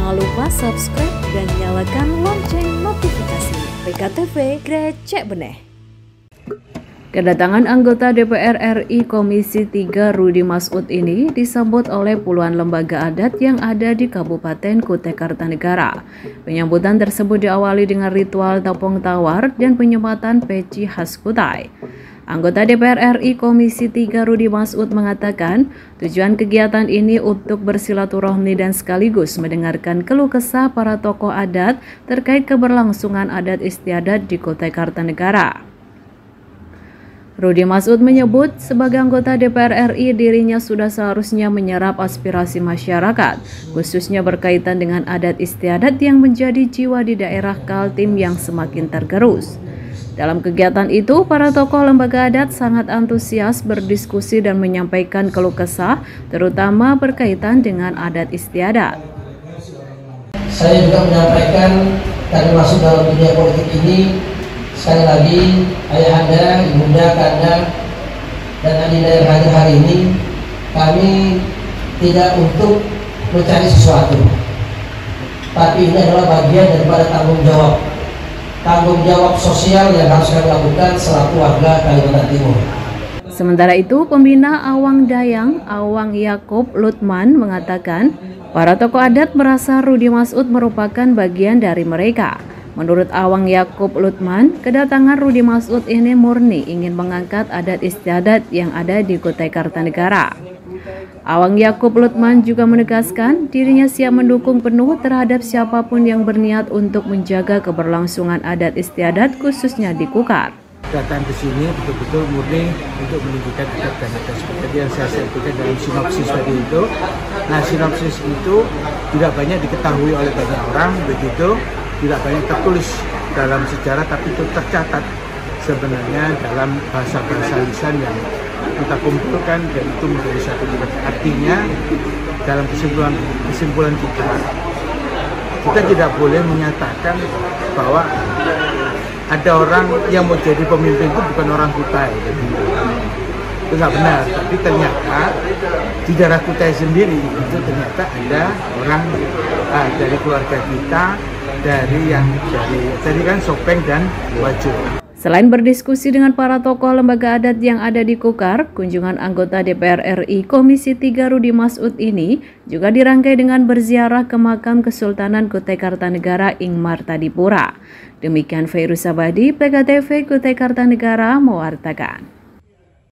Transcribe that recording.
lupa subscribe dan nyalakan lonceng notifikasi. PKTV Grecek Beneh. Kedatangan anggota DPR RI Komisi 3 Rudi Masud ini disambut oleh puluhan lembaga adat yang ada di Kabupaten Kutai Kartanegara. Penyambutan tersebut diawali dengan ritual tapong tawar dan penyematan peci khas Kutai. Anggota DPR RI Komisi 3 Rudi Masud mengatakan tujuan kegiatan ini untuk bersilaturahmi dan sekaligus mendengarkan keluh kesah para tokoh adat terkait keberlangsungan adat istiadat di Kutai Kartanegara. Rudi Masud menyebut sebagai anggota DPR RI dirinya sudah seharusnya menyerap aspirasi masyarakat, khususnya berkaitan dengan adat istiadat yang menjadi jiwa di daerah Kaltim yang semakin tergerus. Dalam kegiatan itu, para tokoh lembaga adat sangat antusias berdiskusi dan menyampaikan keluh kesah, terutama berkaitan dengan adat istiadat. Saya juga menyampaikan karena masuk dalam dunia politik ini sekali lagi ayahanda, ibunda, kanda dan adinda yang hadir hari ini kami tidak untuk mencari sesuatu tapi ini adalah bagian daripada tanggung jawab tanggung jawab sosial yang harus kami lakukan selaku warga Kalimantan Timur Sementara itu, pembina Awang Dayang, Awang Yakob Lutman mengatakan, para tokoh adat merasa Rudi Masud merupakan bagian dari mereka. Menurut Awang Yakub Lutman, kedatangan Rudi Masud ini murni ingin mengangkat adat istiadat yang ada di Kutai Kartanegara. Awang Yakub Lutman juga menegaskan dirinya siap mendukung penuh terhadap siapa pun yang berniat untuk menjaga keberlangsungan adat istiadat khususnya di Kukar. Datang ke sini betul-betul murni untuk menunjukkan adat dan adat seperti yang saya sampaikan dalam sinopsis tadi itu. Nah sinopsis itu tidak banyak diketahui oleh banyak orang begitu tidak banyak tertulis dalam sejarah tapi itu tercatat sebenarnya dalam bahasa-bahasa lisan yang kita kumpulkan dan itu menjadi satu artinya dalam kesimpulan kesimpulan kita kita tidak boleh menyatakan bahwa ada orang yang mau jadi pemimpin itu bukan orang Kutai itu nggak benar. Tapi ternyata di daerah Kutai sendiri itu ternyata ada orang ah, dari keluarga kita dari yang dari tadi kan Sopeng dan Wajur. Selain berdiskusi dengan para tokoh lembaga adat yang ada di Kukar, kunjungan anggota DPR RI Komisi 3 Rudi Masud ini juga dirangkai dengan berziarah ke makam Kesultanan Kutai Kartanegara Ing Martadipura. Demikian Feiruz Abadi, PKTV Kutai Kartanegara mewartakan.